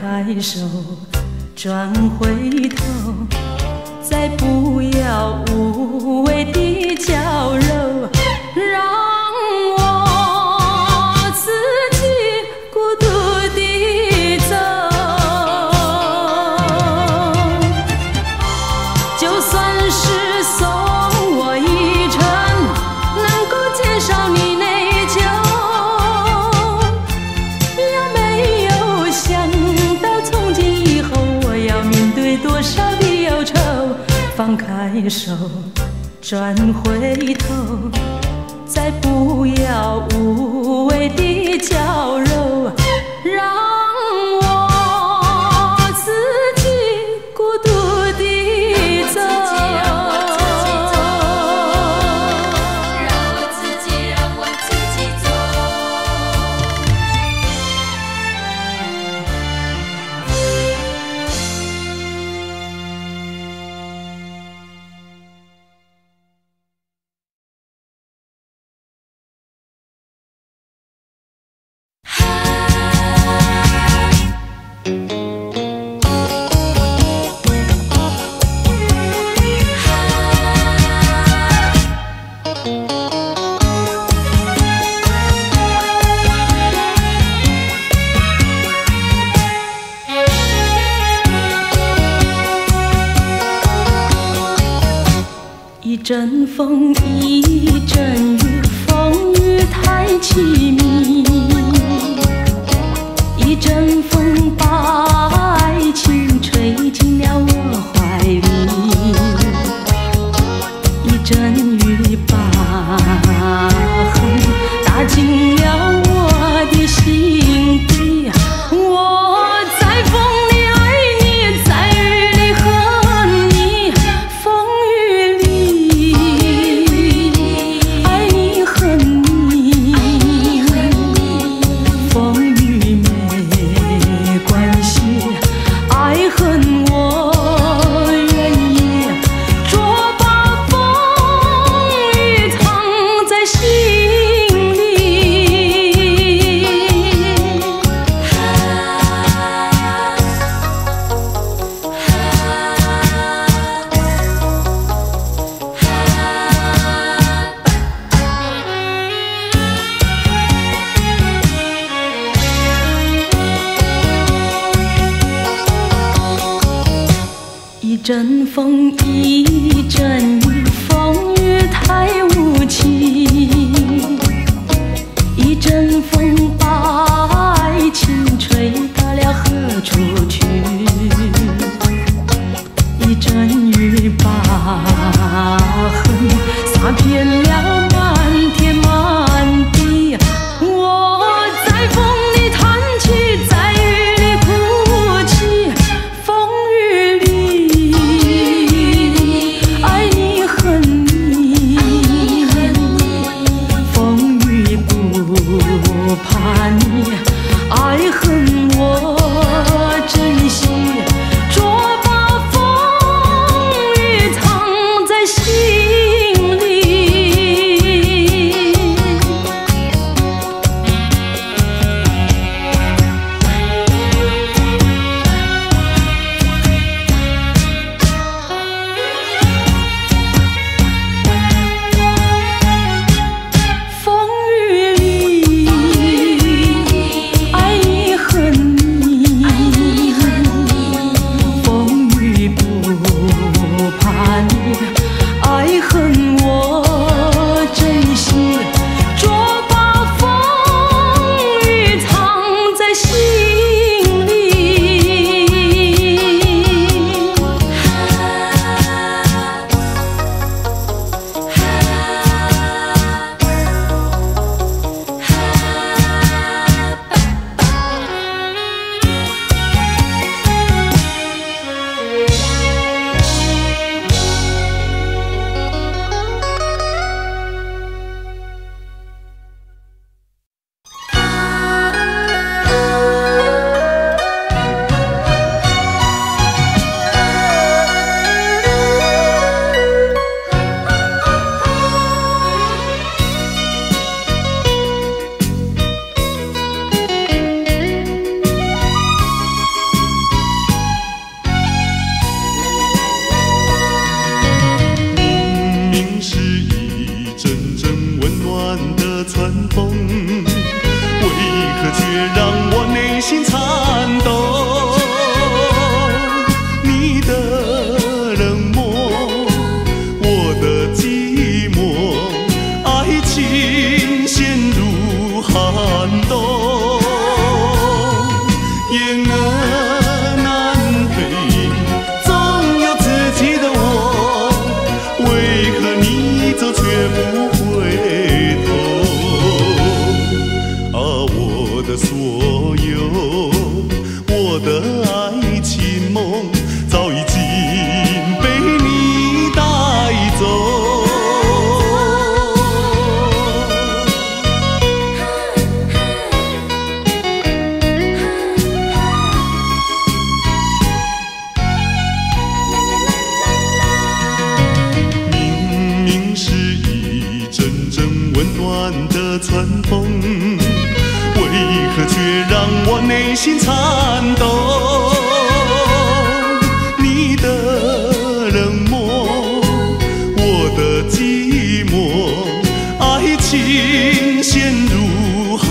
放开手，转回头，再不要无谓的娇柔。转回头再不要无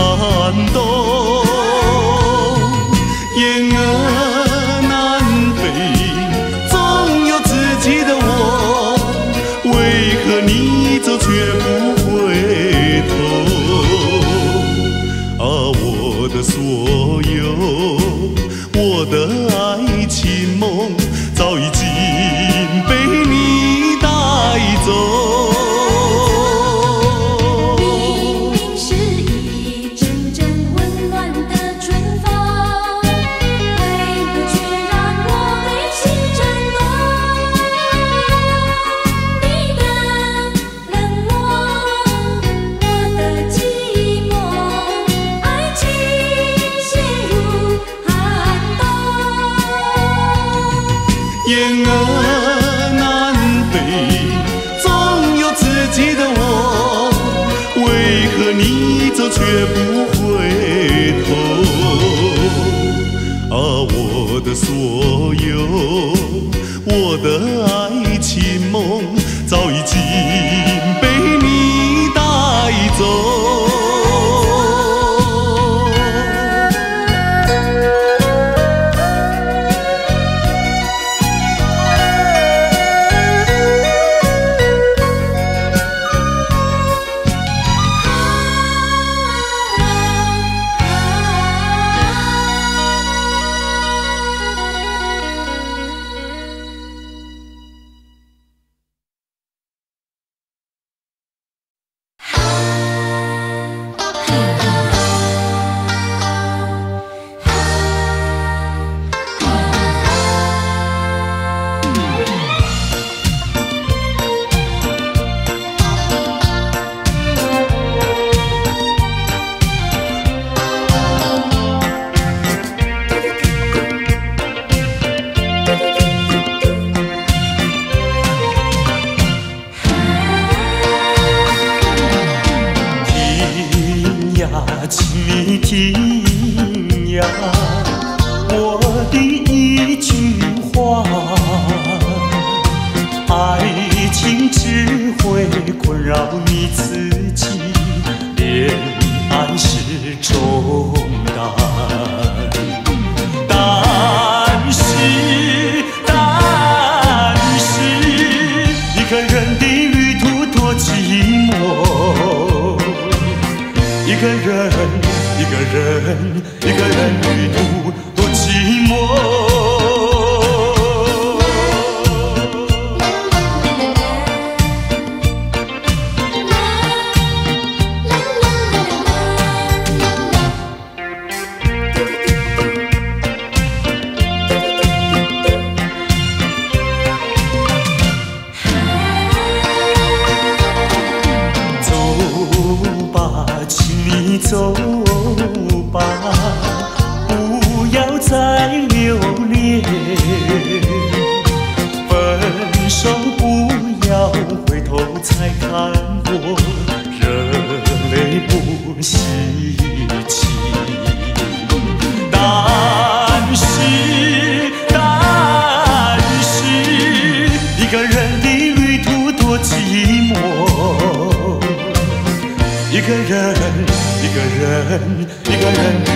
寒冬，雁儿南飞，总有自己的我，为何你走却不回头？啊，我的所有，我的爱情梦。so 人，一个人。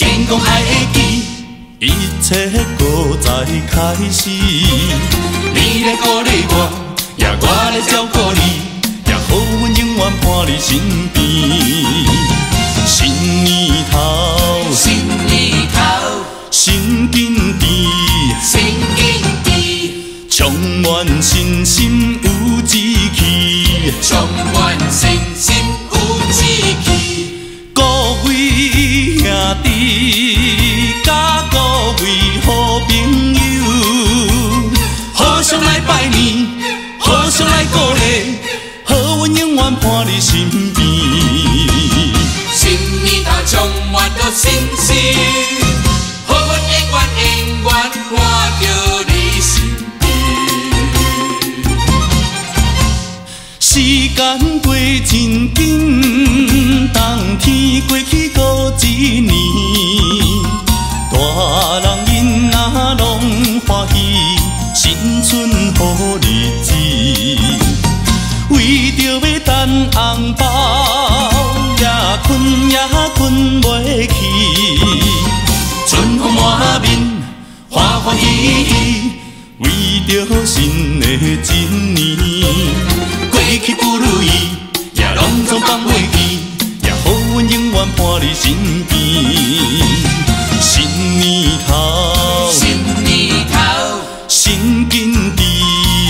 成功爱会记，一切搁再开始。你来鼓励我，也我来照顾你，也好运永远伴你身边。新年头，新年头，新紧甜，新景致，充满信心有志气。充满信心有志气。各位兄弟，甲各位好朋友，互相来拜年，互相来鼓励，好运永远伴你身边。新年头充满着信心，好运永远永远伴着你身边。时间过真紧，冬天过去新春好日子。为着要等红包，也困也困袂去，春风满面，欢欢喜喜。为着新的一年，过去不如意，也拢总放袂记，也好运永远伴你身边。新年头，头，新紧致，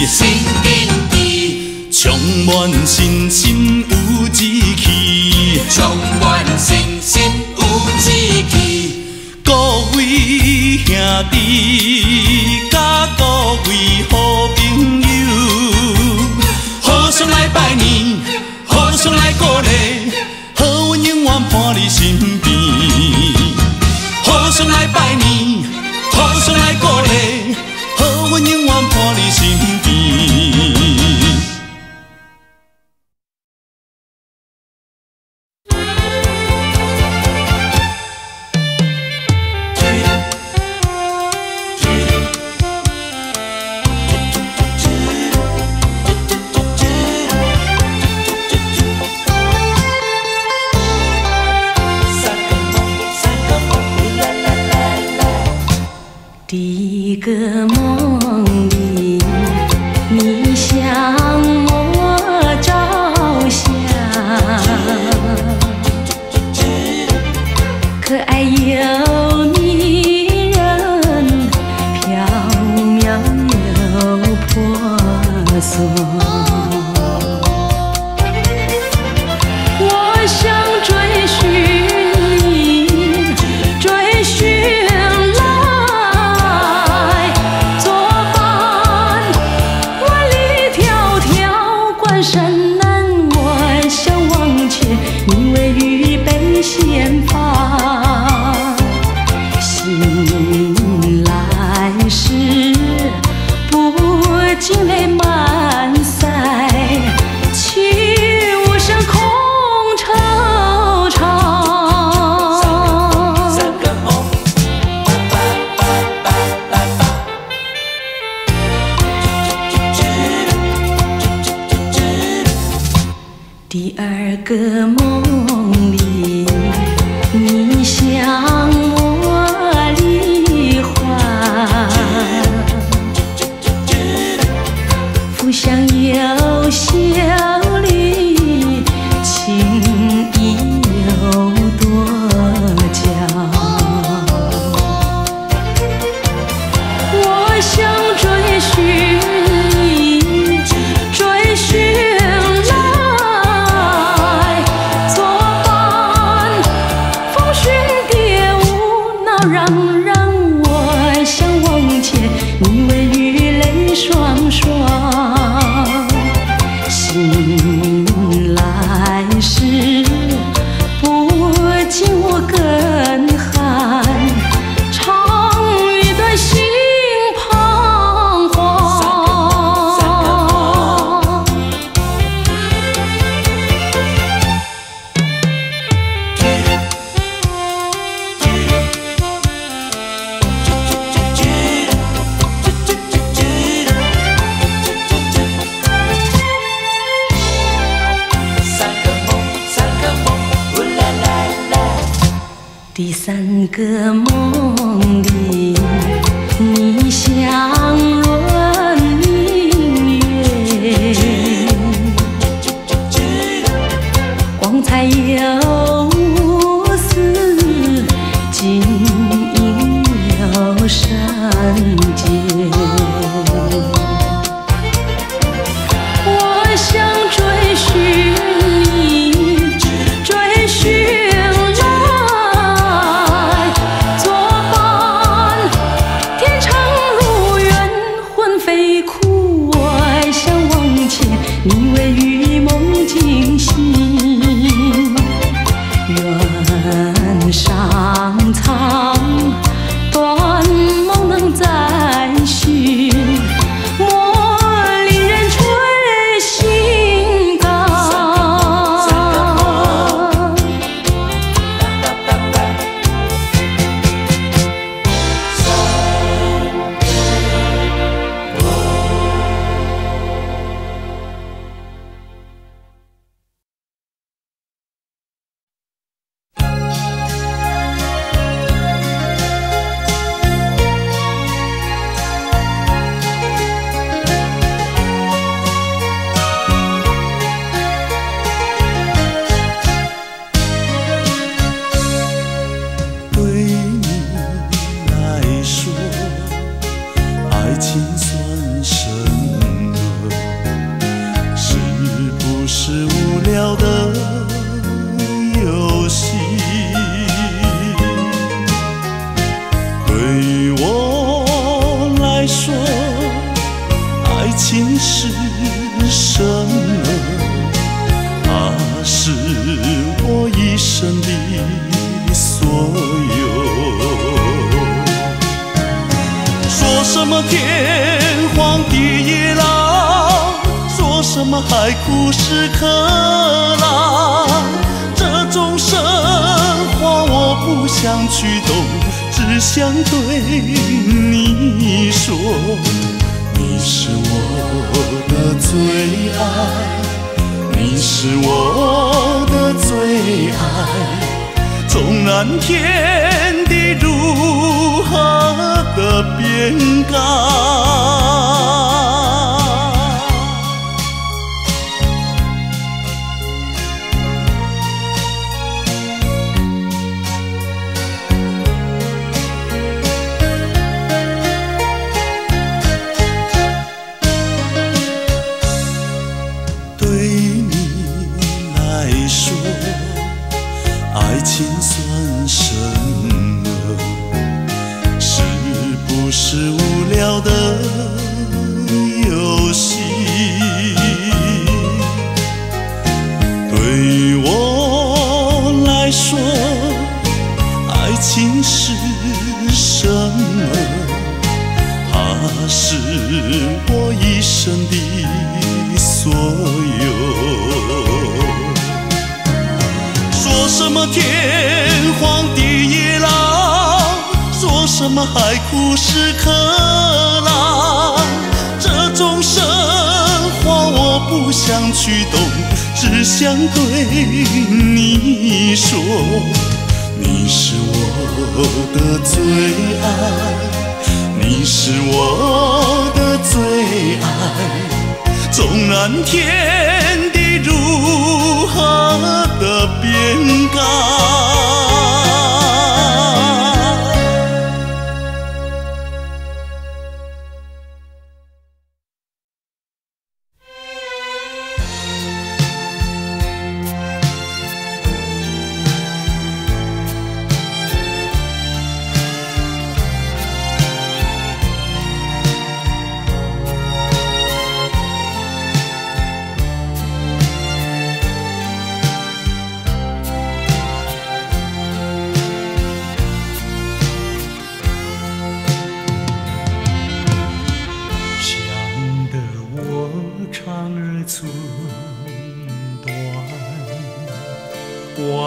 新景致，充满信心有志气。充满信心有志气。各位兄弟，甲各位好朋友，互相来拜年，互相来鼓励，好运永远伴你身边。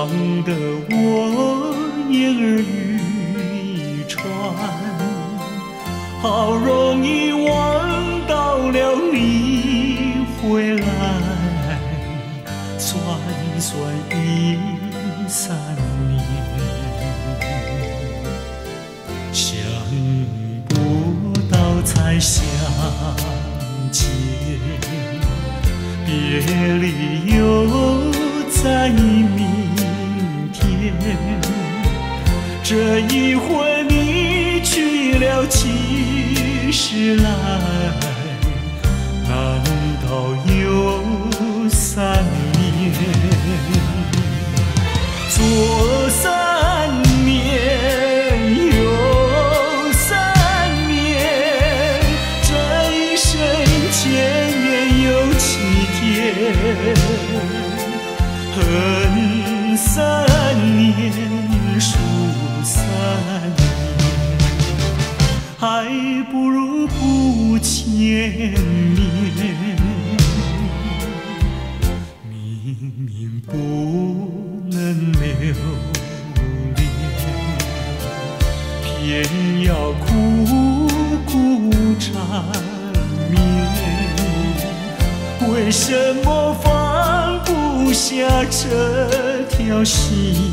望得我眼耳欲穿，you 是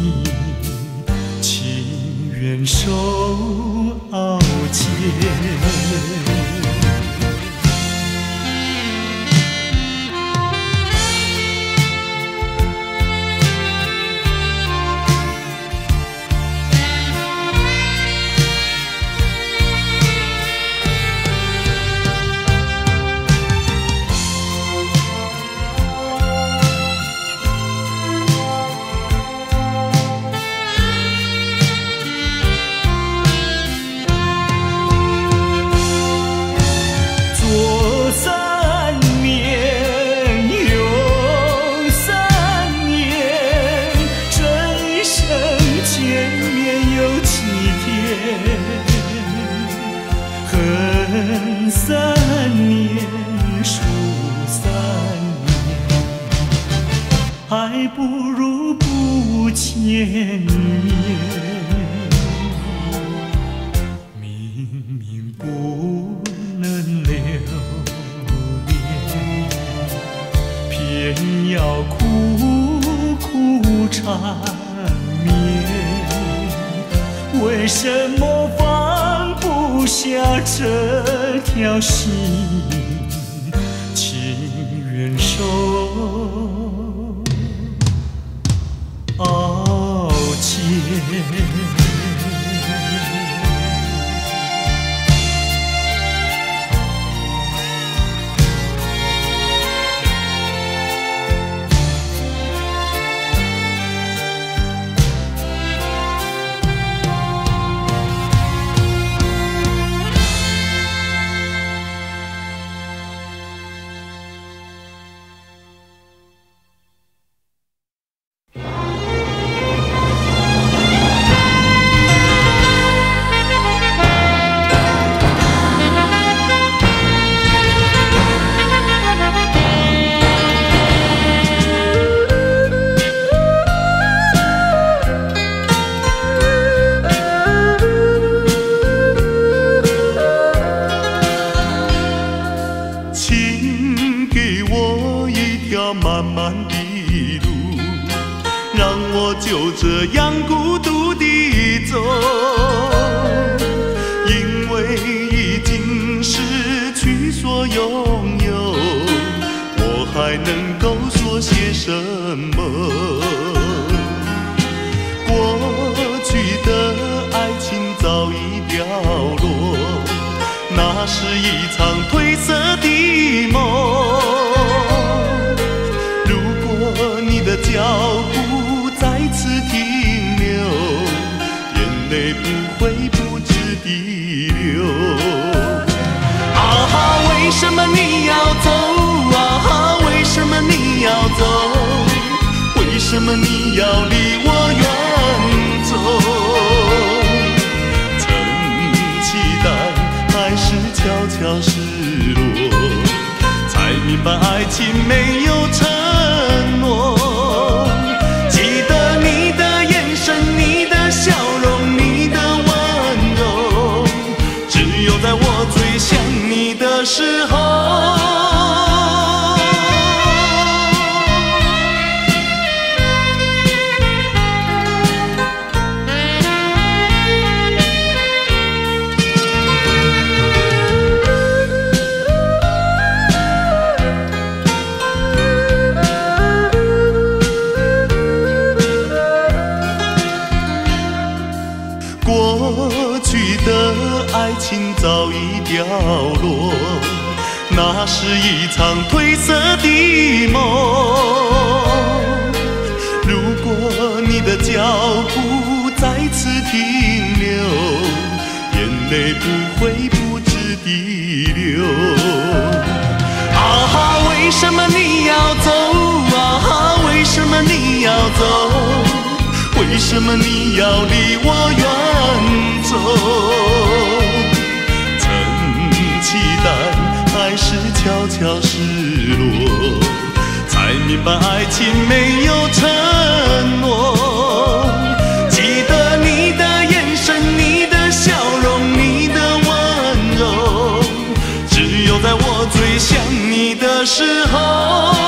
在我最想你的时候。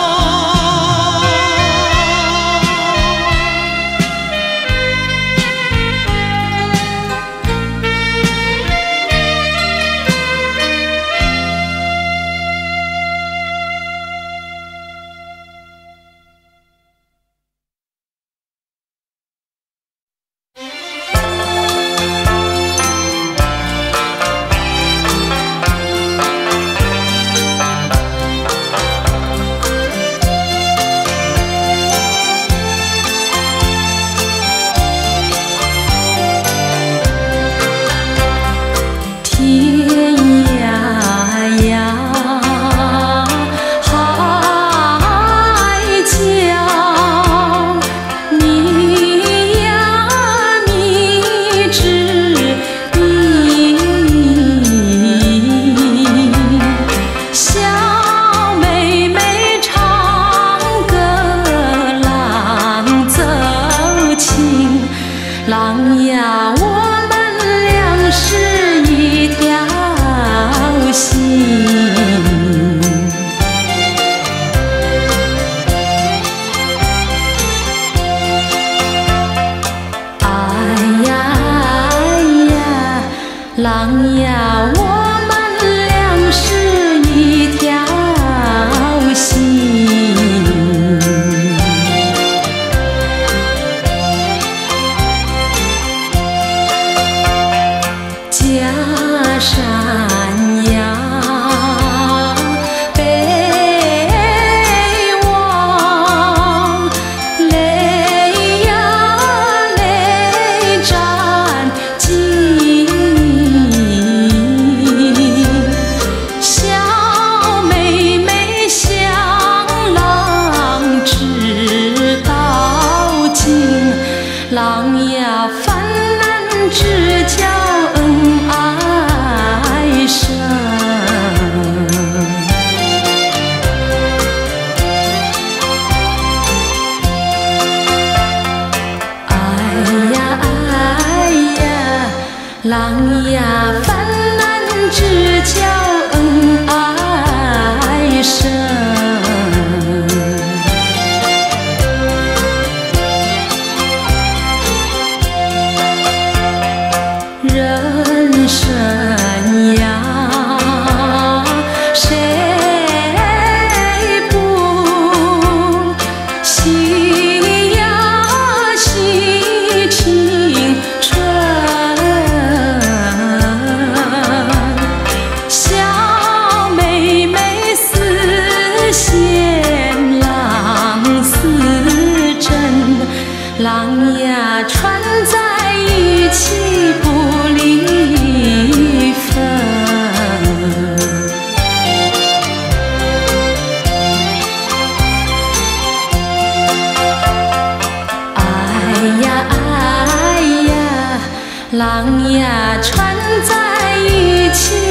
浪呀穿在一起。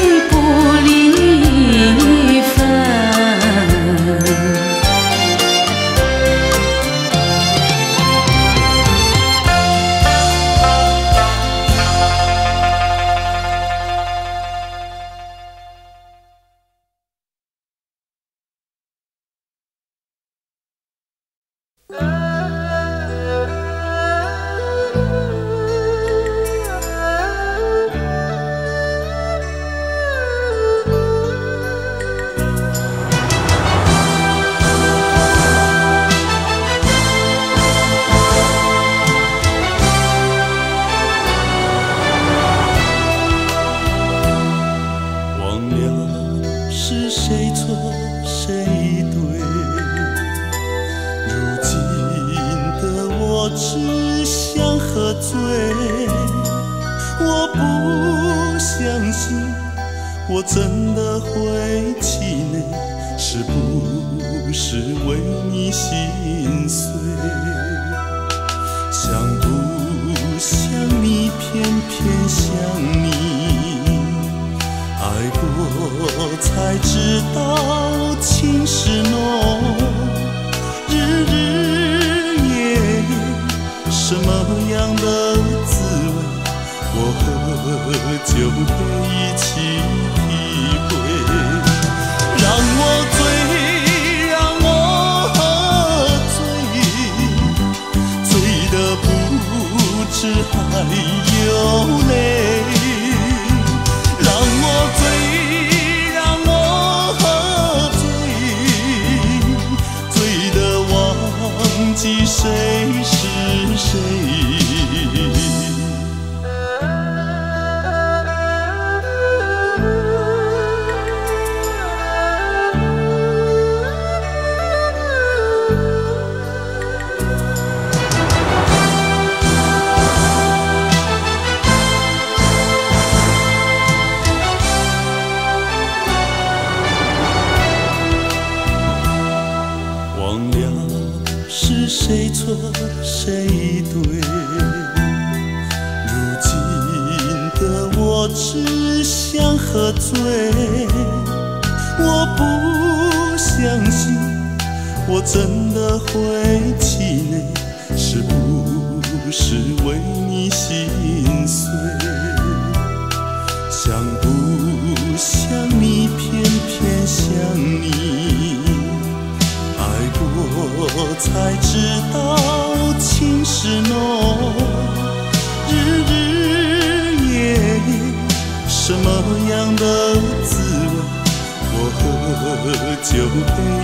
酒会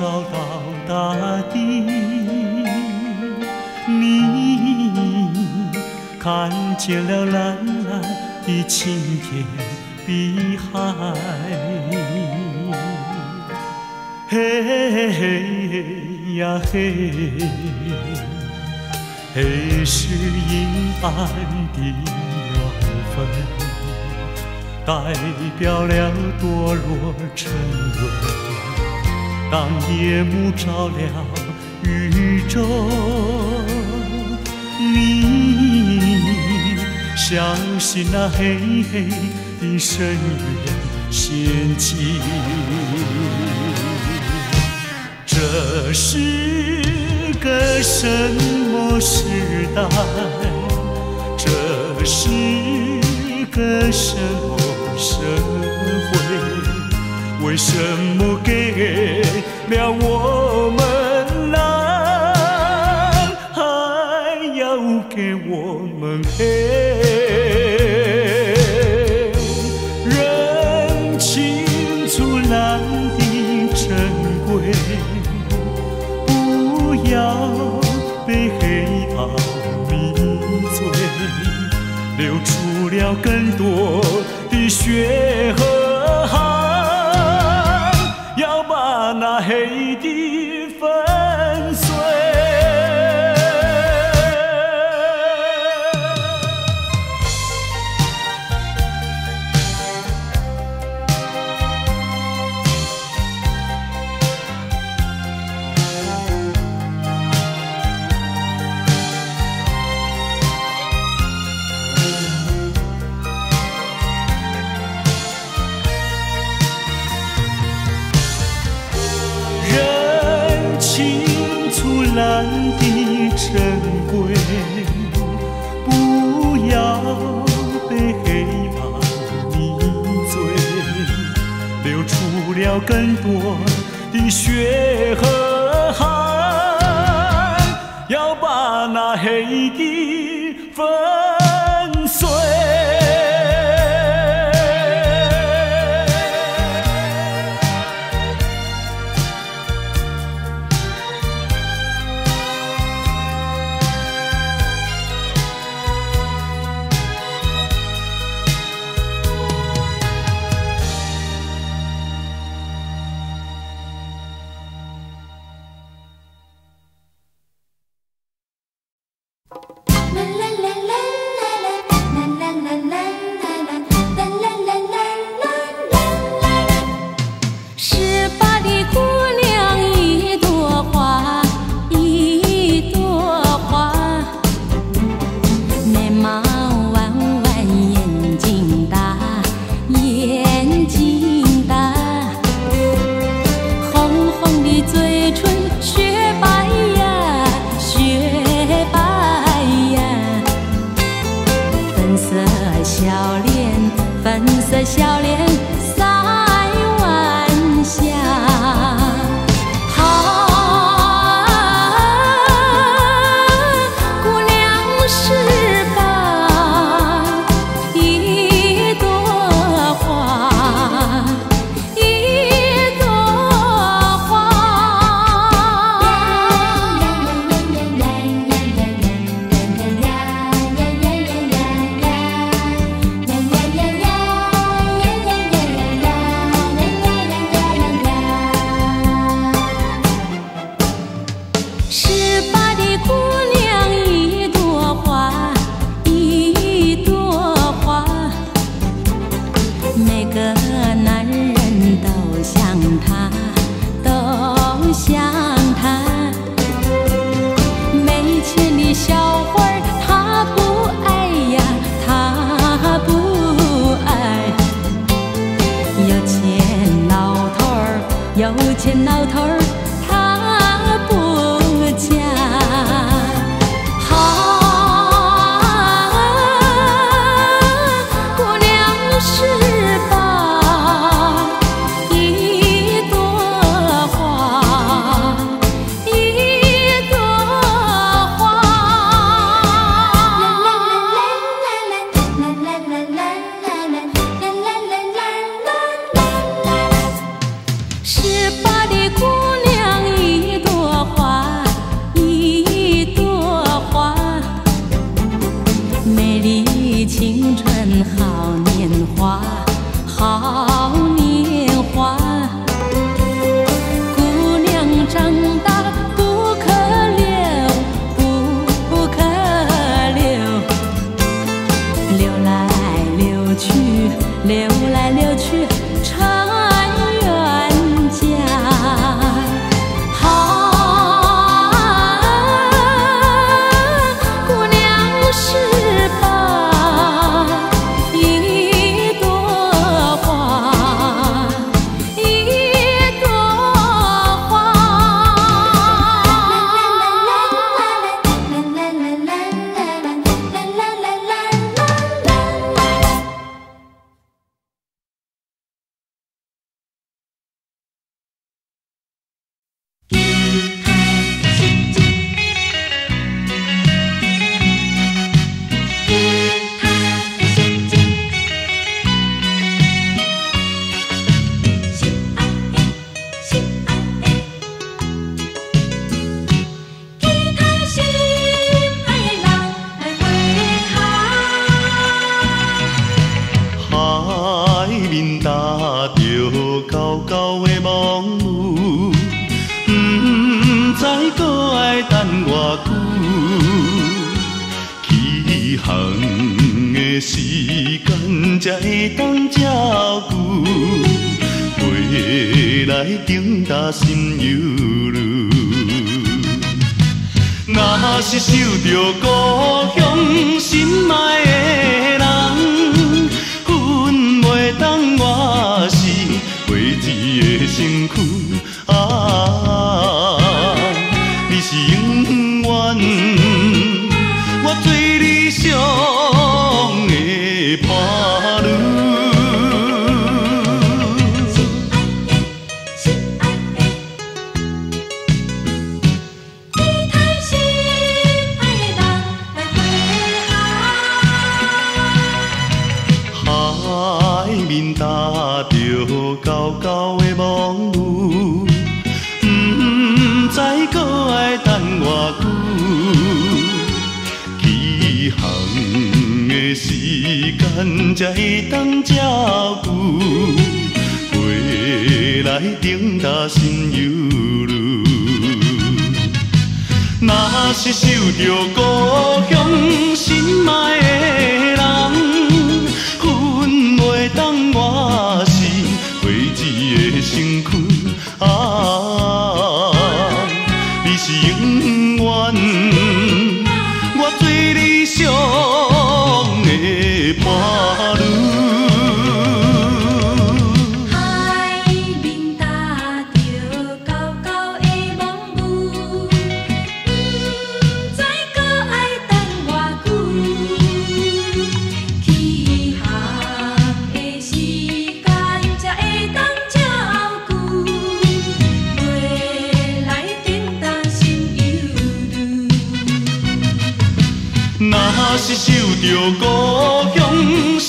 照到大地，你看见了蓝蓝的青天碧海。嘿呀嘿，黑是阴暗的缘分，代表了堕落沉沦。当夜幕照亮宇宙，你相信那黑黑的深渊陷阱。这是个什么时代？这是个什么社会？为什么给了我们蓝，还要给我们黑？认清楚蓝的珍贵。不要被黑暗迷醉，流出了更多的血和了更多的血和去，流来流去，着故乡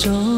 저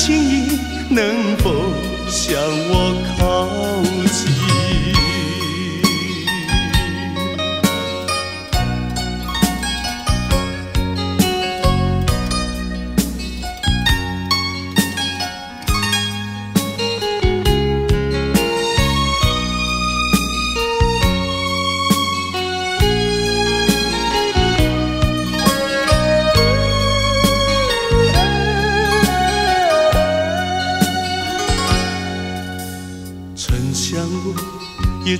情意，能否向我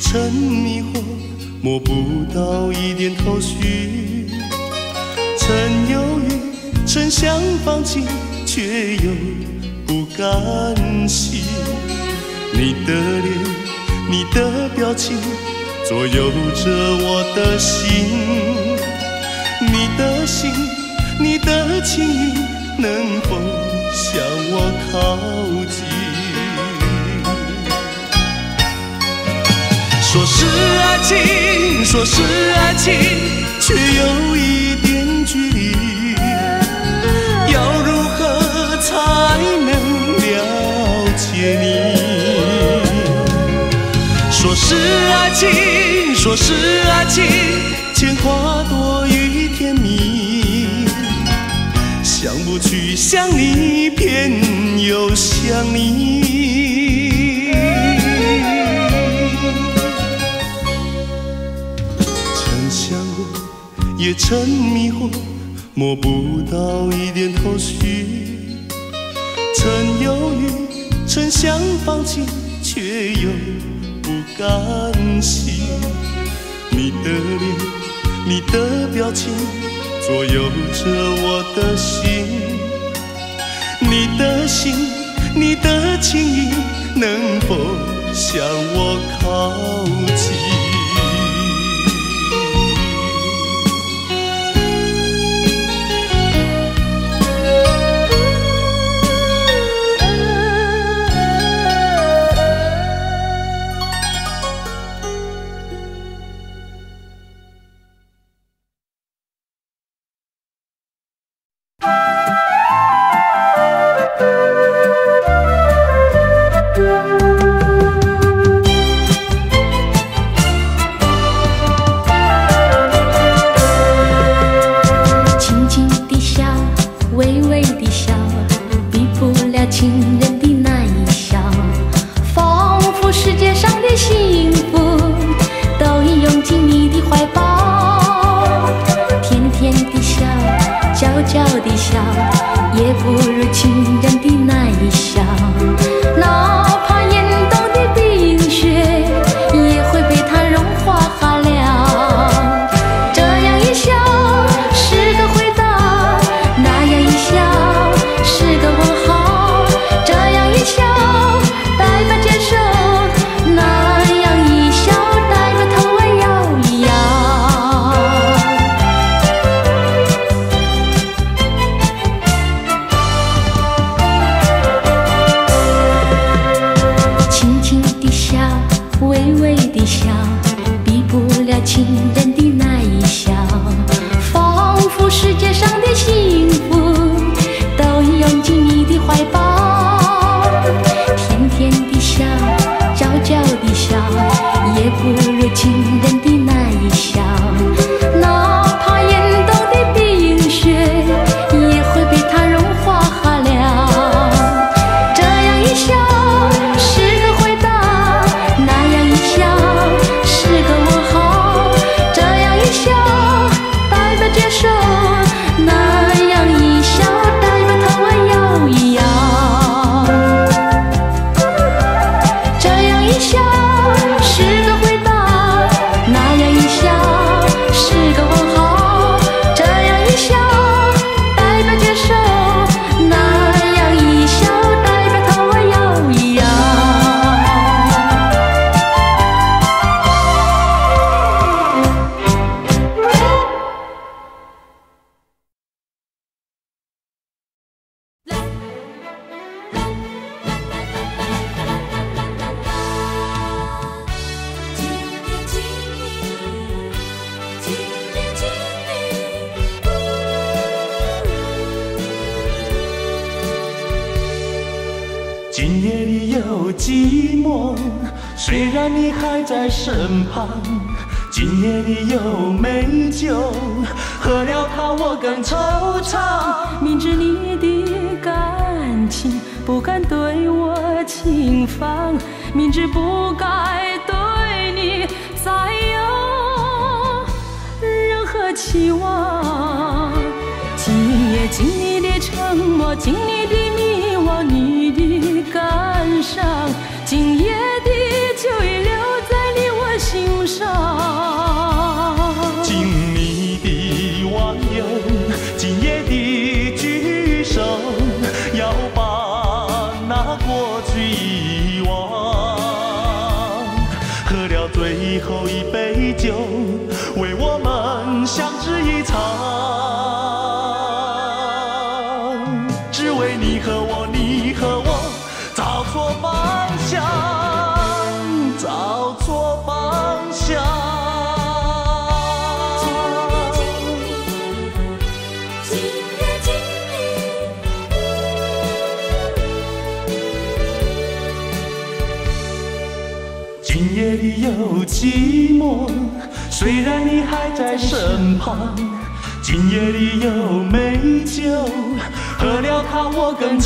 曾迷惑，摸不到一点头绪。曾犹豫，曾想放弃，却又不甘心。你的脸，你的表情，左右着我的心。你的心，你的情意，能否向我靠近？是爱情，说是爱情，却有一点距离。要如何才能了解你？说是爱情，说是爱情，牵挂多于甜蜜。想不去想你，偏又想你。也曾迷惑，摸不到一点头绪。曾犹豫，曾想放弃，却又不甘心。你的脸，你的表情，左右着我的心。你的心，你的情意，能否向我靠近？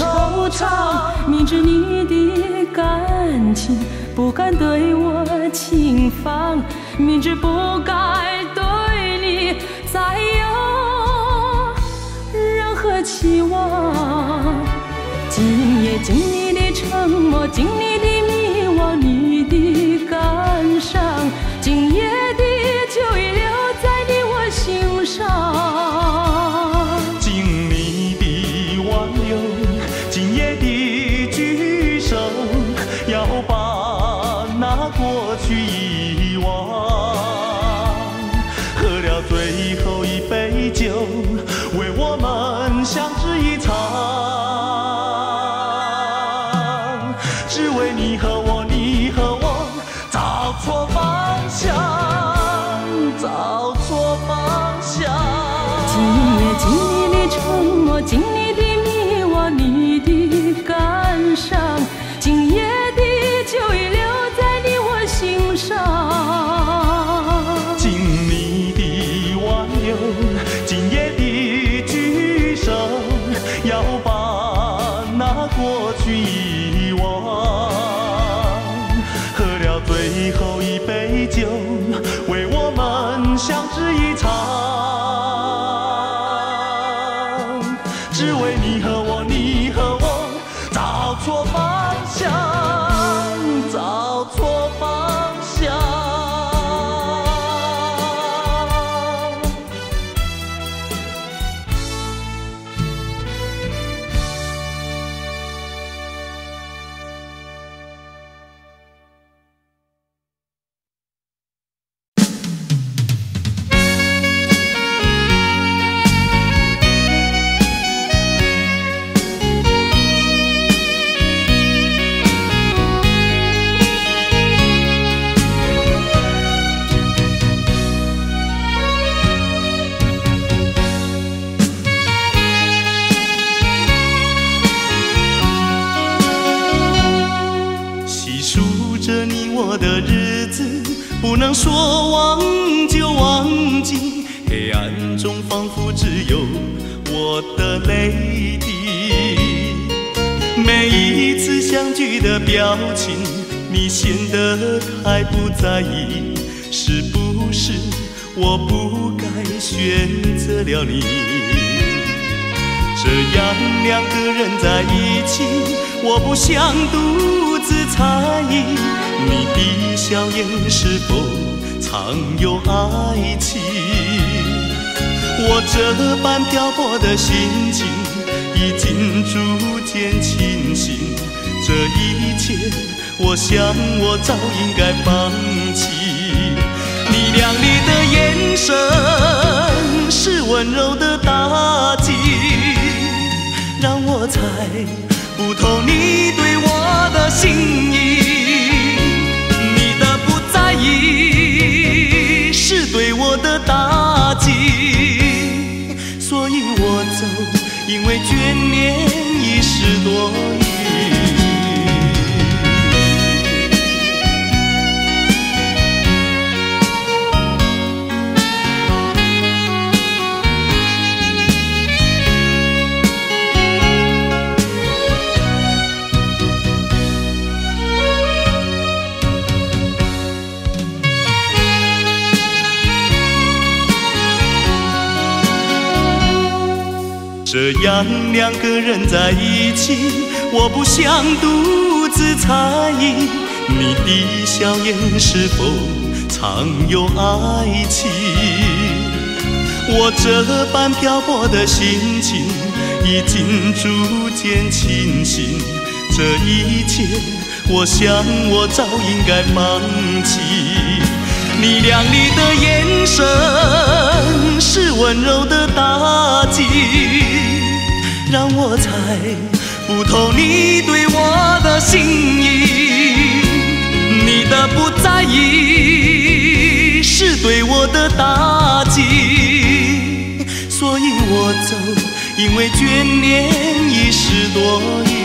惆怅明知你的感情不敢对我轻放明知不该对你再有任何期望今夜经历的沉默经历的迷惘你的你的表情，你显得太不在意，是不是我不该选择了你？这样两个人在一起，我不想独自猜疑，你的笑颜是否藏有爱情？我这般漂泊的心情已经逐渐清，这一切我想我早应该放弃。你亮丽的眼神是温柔的打击，让我猜不透你对我的心意。你的不在意是对我的打击，所以我走，因为眷恋已是多余这样两个人在一起，我不想独自猜疑你的笑颜是否藏有爱情。我这般漂泊的心情已经逐渐清醒，这一切我想我早应该放弃。你亮丽的眼神是温柔的打击，让我猜不透你对我的心意。你的不在意是对我的打击，所以我走，因为眷恋已是多余。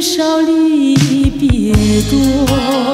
少，离别多，